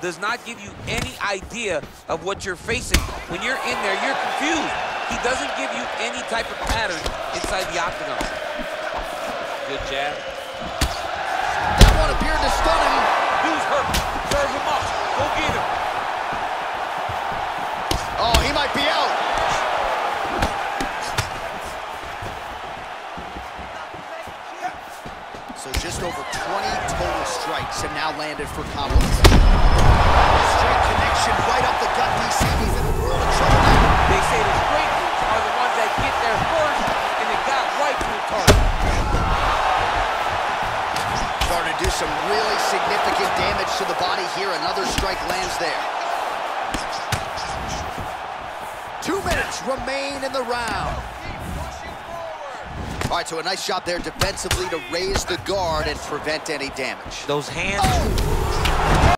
does not give you any idea of what you're facing. When you're in there, you're confused. He doesn't give you any type of pattern inside the octagon. Good jab. That one appeared to stun him. Dude's hurt. Serve him up. Go get him. Oh, he might be So just over 20 total strikes have now landed for Kamaru. Straight connection right up the gut. DC, he's in a world of trouble now. They say the straight moves are the ones that get there first, and it got right to the target. Starting to do some really significant damage to the body here. Another strike lands there. Two minutes remain in the round. All right, so a nice job there defensively to raise the guard and prevent any damage. Those hands. Oh!